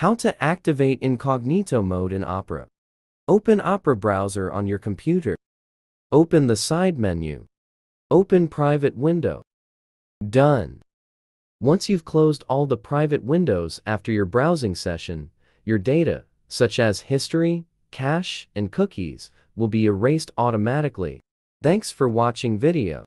How to activate incognito mode in Opera. Open Opera browser on your computer. Open the side menu. Open private window. Done. Once you've closed all the private windows after your browsing session, your data, such as history, cache, and cookies, will be erased automatically. Thanks for watching video.